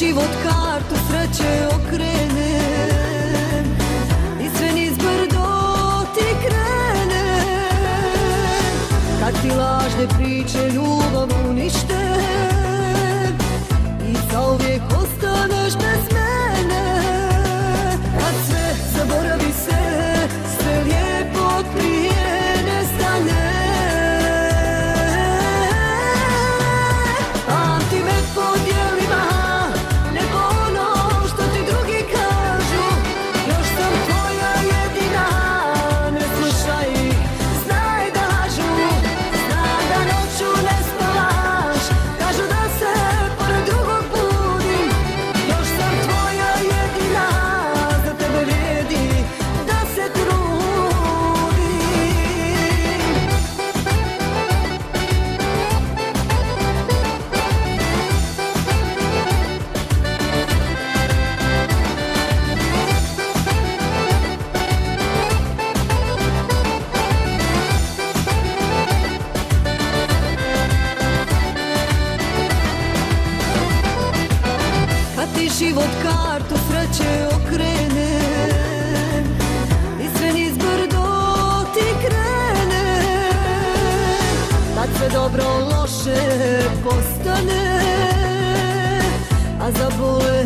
život kartu sreće okrene I sve niz brdo ti krene Kad ti lažne priče ljudi život kartu sreće okrene. I sve niz brdo ti krene. Tad sve dobro loše postane A za bole